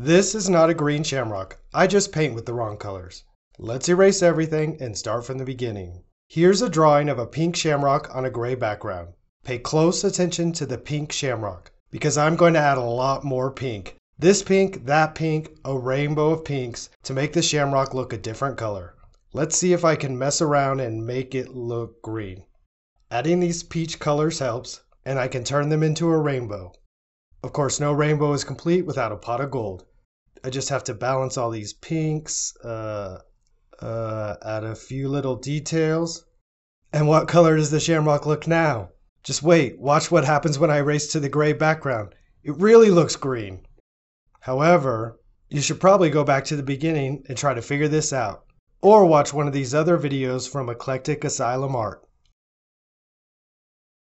This is not a green shamrock. I just paint with the wrong colors. Let's erase everything and start from the beginning. Here's a drawing of a pink shamrock on a gray background. Pay close attention to the pink shamrock because I'm going to add a lot more pink. This pink, that pink, a rainbow of pinks to make the shamrock look a different color. Let's see if I can mess around and make it look green. Adding these peach colors helps, and I can turn them into a rainbow. Of course, no rainbow is complete without a pot of gold. I just have to balance all these pinks, uh, uh, add a few little details. And what color does the shamrock look now? Just wait, watch what happens when I race to the gray background. It really looks green. However, you should probably go back to the beginning and try to figure this out. Or watch one of these other videos from Eclectic Asylum Art.